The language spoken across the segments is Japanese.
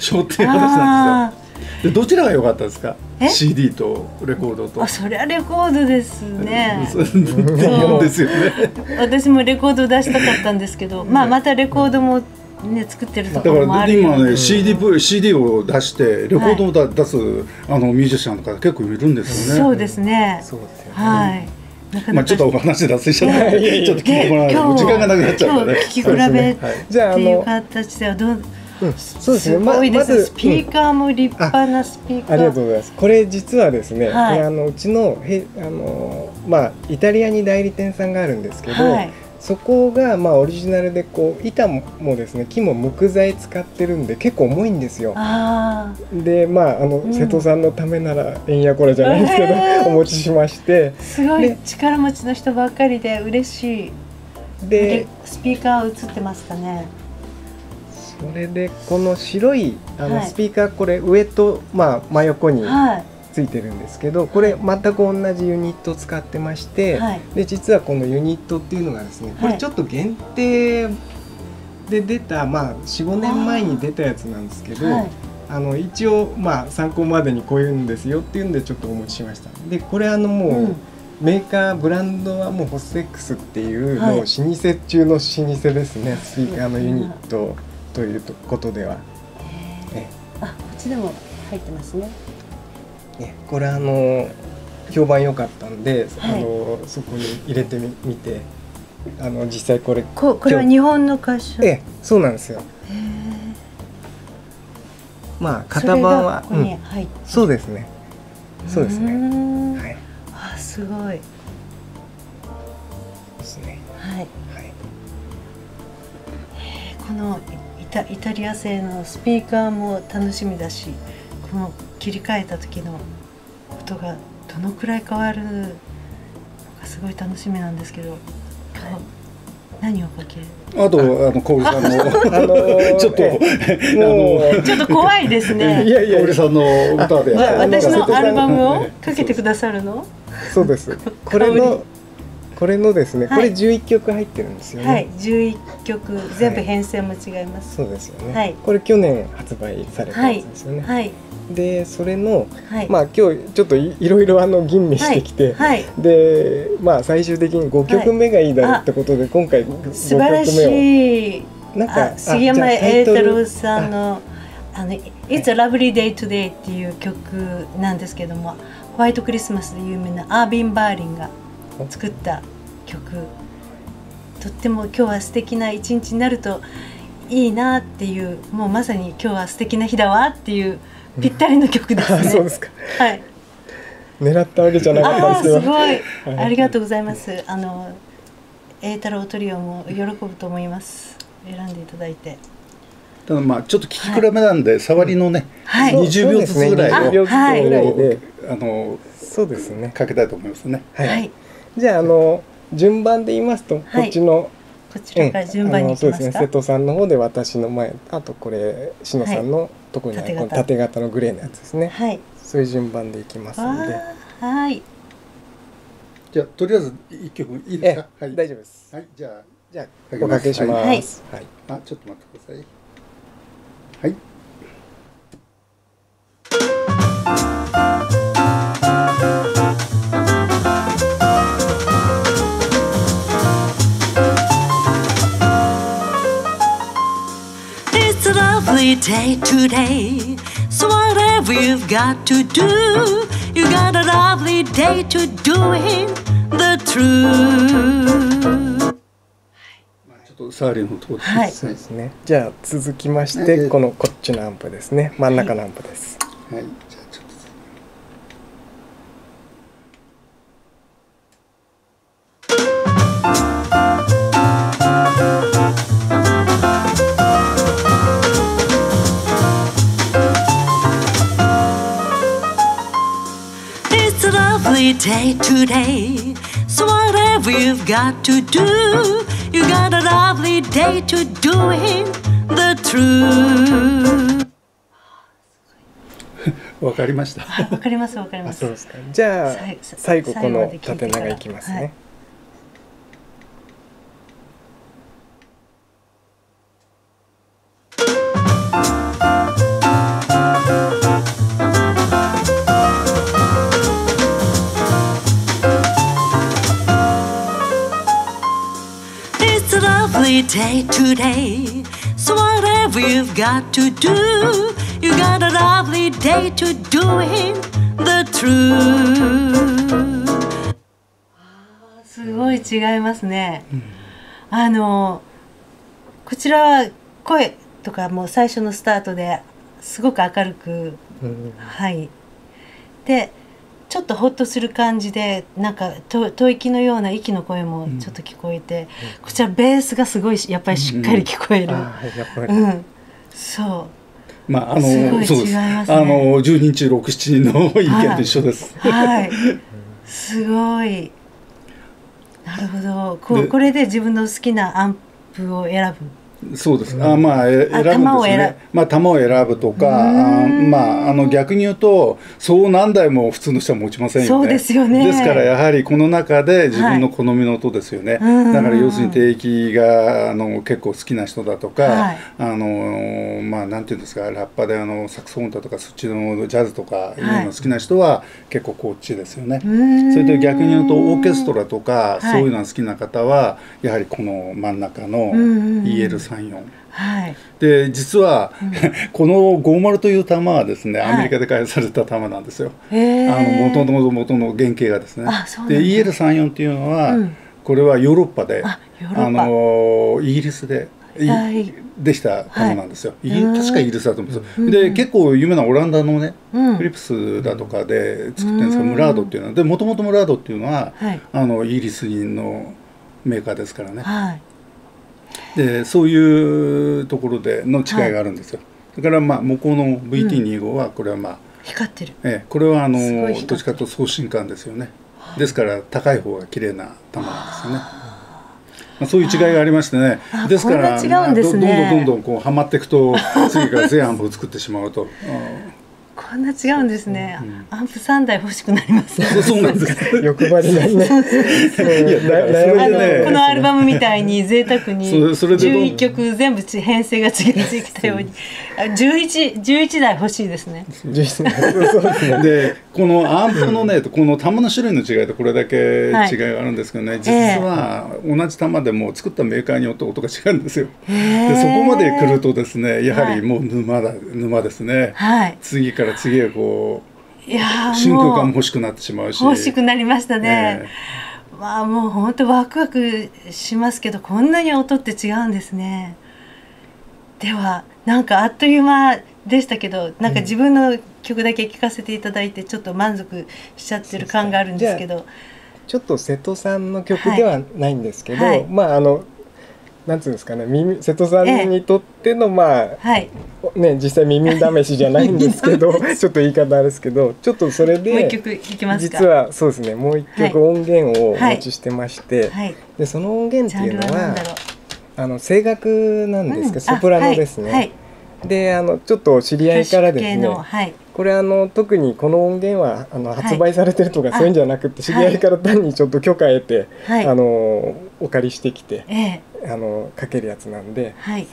書っていう話なんですよ。でどちらが良かったですか？CD とレコードと。あそりゃレコードですね。って言うんですよね。私もレコード出したかったんですけど、まあまたレコードもね作ってるところもある今ね、CD, CD を出してレコードをだ、はい、出すあのミュージシャンとか結構いるんですよね。そうですね。そうですよね。はい。まあちょっとお話脱線しちゃったちょっと聞いてもらう時間がなくなっちゃうからね。聞き比べっていう形ではどううん、そうですね。ままずスピーカーも立派なスピーカー。ありがとうございます。これ実はですね、はい、あのうちのへあのまあイタリアに代理店さんがあるんですけど、はい、そこがまあオリジナルでこう板もですね木も木材使ってるんで結構重いんですよ。でまああの、うん、瀬戸さんのためならえんやこらじゃないですけど、えー、お持ちしまして。すごい力持ちの人ばっかりで嬉しい。でスピーカー映ってますかね。それでこの白いあのスピーカーこれ上とまあ真横についてるんですけどこれ全く同じユニットを使ってましてで実はこのユニットっていうのがですねこれちょっと限定で出たまあ45年前に出たやつなんですけどあの一応まあ参考までにこういうんですよっていうんでちょっとお持ちしました。でこれあのもう、メーカーブランドはもうホステックスっていうもう老舗中の老舗ですね、スピーカーのユニットということでは。えあこっちでも入ってますね。ねこれあの評判良かったんで、はい、あのそこに入れてみ見てあの実際これここれは日本の会社ええそうなんですよ。まあ型番は、うん、そうですね。そうですね。はい。あすごい。ですね。はい。はい。このタイタリア製のスピーカーも楽しみだしこの切り替えた時の音がどのくらい変わるのかすごい楽しみなんですけど今日何をかける？あとあの小売さんのあの ちょっとあのちょっと怖いですね。いやいや小売さんの歌で私のアルバムをかけてくださるの？そうです。これのこれのですね、これ11曲入ってるんですよね。はい、11曲全部編成も違います。そうですよね。はい、これ去年発売されたやつですよね。はい。でそれの、はい、まあ今日ちょっといろいろあの吟味してきて、はい、でまあ最終的に5曲目がいいだろうってことで、今回5曲目を。素晴らしい。なんか杉山栄太郎さんのあの「It's a Lovely Day Today」っていう曲なんですけどもホワイトクリスマスで有名なアービン・バーリンが作った曲とっても今日は素敵な一日になるといいなっていうもうまさに今日は素敵な日だわっていうぴったりの曲ですね。そうですか。はい。狙ったわけじゃなかったですすごい、ありがとうございます。あの栄太郎トリオも喜ぶと思います。選んでいただいて。ただまあちょっと聞き比べなんで、はい、触りのね、はい、20秒ずつぐらいを、はい、あのそうですねかけたいと思いますね。はい。じゃああの順番で言いますと、こっちのこちらから順番にそうですね。瀬戸さんの方で私の前あとこれ篠さんのところにあるこの縦型のグレーのやつですね、はい、そういう順番でいきますので。はい。じゃあとりあえず一曲いいですか、はい、大丈夫です。はいじゃあじゃあおかけします。はい、はい、あちょっと待ってください。はい day today. So whatever you've got to do, you got a lovely day to do it the truth. ちょっとサーリンのところはい、そうですね。じゃあ続きまして、このこっちのアンプですね。真ん中のアンプです。はい。Day today. So whatever you've got to do, you got a lovely day to do it the truth. わかりました。わかりますわかります。そうですか。じゃあ最後この縦長いきますね。Lovely day today. So whatever you've got to do, you got a lovely day to do it the truth. すごい違いますね。うん、あのこちらは声とかもう最初のスタートですごく明るく、うん、はいでちょっとほっとする感じでなんかと吐息のような息の声もちょっと聞こえて、うん、こちらベースがすごいやっぱりしっかり聞こえる、うん、そう。まああのそうです、ね、あの10人中67人の意見と一緒です。はい、すごい。なるほど。ここれで自分の好きなアンプを選ぶそうです、あまあ選ぶんですね。まあ玉を選ぶとかまああの逆に言うとそう何台も普通の人は持ちませんよね。そうですよね。ですからやはりこの中で自分の好みの音ですよね、はい、だから要するに定域があの結構好きな人だとか、はい、あのまあなんていうんですかラッパであのサクソフォンだとかそっちのジャズとかい。うの好きな人は結構こっちですよね、それで逆に言うとオーケストラとかそういうのが好きな方はやはりこの真ん中の EL 34、はい、で実は、うん、この50という弾はですねアメリカで開発された弾なんですよ、はい、あの元の元の原型がですね。で EL34 っていうのは、うん、これはヨーロッパであのイギリスではい、できたものなんですよ、はい、確かイギリスだと思うんですよ、で結構有名なオランダのね、うん、フリップスだとかで作ってるんですけど、ムラードっていうのは。でもともとムラードっていうのは、はい、あのイギリス人のメーカーですからね、はい、でそういうところでの違いがあるんですよ、はい、だからまあ向こうの VT25 はこれはまあ、光ってる、ええ、これはあのどっちかというと送信管ですよね。ですから高い方が綺麗な玉なんですよね。まあ、そういう違いがありましてね。ですから、ね、どんどんどんどんこうはまっていくと次から全アンプを作ってしまうと。こんな違うんですね。うん、アンプ三台欲しくなります。そうなんですか。欲張りなね。このアルバムみたいに贅沢に十一曲全部編成が違ってきたように、十一十一台欲しいですね。で、このアンプのね、この玉の種類の違いとこれだけ違いがあるんですけどね、実は同じ玉でも作ったメーカーによって音が違うんですよ。で、そこまで来るとですね、やはりもう沼だ沼ですね。次から次へこういや真空感も欲しくなってしまうし。欲しくなりましたね、え。ー、まあもう本当ワクワクしますけどこんなに音って違うんですね。ではなんかあっという間でしたけどなんか自分の曲だけ聴かせていただいてちょっと満足しちゃってる感があるんですけど。ちょっと瀬戸さんの曲ではないんですけど、はい、まああのなんつうんですかね耳瀬戸さんにとっての、まあ、はい、ね実際耳試しじゃないんですけど ちょっと言い方あれですけどちょっとそれで実はそうですねもう一曲音源をお持ちしてまして、はい、でその音源っていうのはあの声楽なんですけど、うん、ソプラノですね。であのちょっと知り合いからですね、はい、これあの特にこの音源はあの発売されてるとかそういうんじゃなくて、知り合いから単にちょっと許可得て、はい、あのお借りしてきて、ええ、あのかけるやつなんで、はい、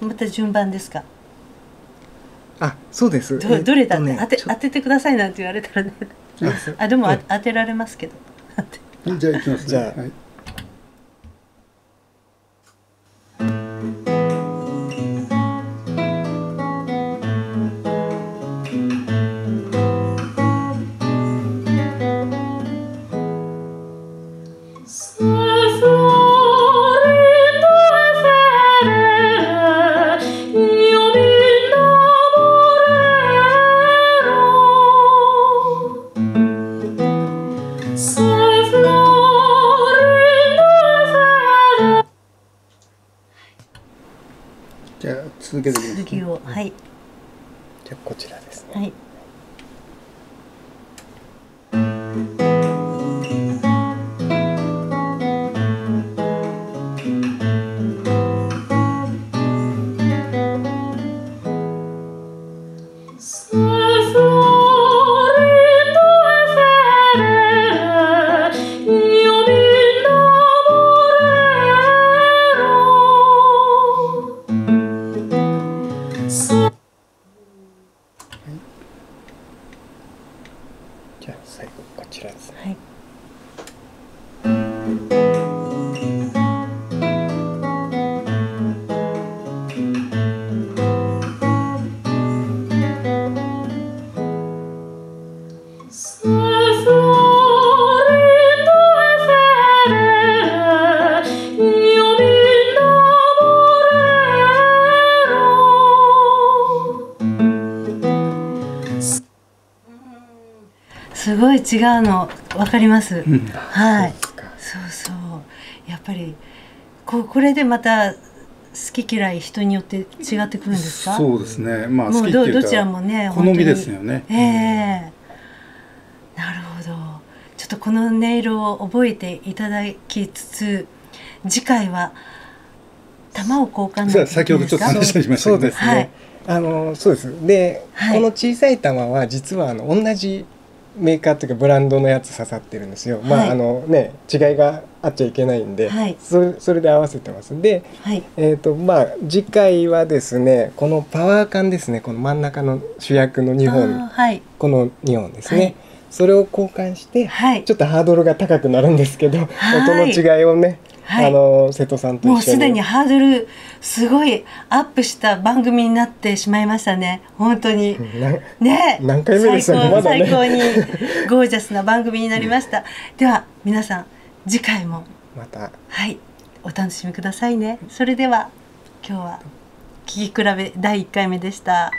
また順番ですかあそうですどどれだって、ね、当て当ててくださいなんて言われたらねあでも、あ当てられますけどじゃあいきます、ね、じゃあ、はい球を。はい。じゃあ最後こちらですね。はいごい違うの分かります、うん、はい。そうそう。やっぱりここれでまた好き嫌い人によって違ってくるんですか？そうですね。まあ好きっていうどちらもね好みですよね。ええ。ー、なるほど。ちょっとこの音色を覚えていただきつつ次回は玉を交換な先ほどちょっと話しましたね、はい、あのそうです。で、はい、この小さい玉は実はあの同じメーカーというかブランドのやつ刺さってるんですよ、はい、まああのね違いがあっちゃいけないんで、はい、それそれで合わせてます。で、はい、えっ、ー、とまあ次回はですねこのパワー缶ですね。この真ん中の主役の2本、この2本ですね、それを交換して、ちょっとハードルが高くなるんですけど、音の違いをねはい、あの瀬戸さんともうすでにハードルすごいアップした番組になってしまいましたね。本当に。ね。何回目ですか、ね、最高にゴージャスな番組になりました、では皆さん次回も。また。はい。お楽しみくださいね。それでは今日は聞き比べ第1回目でした。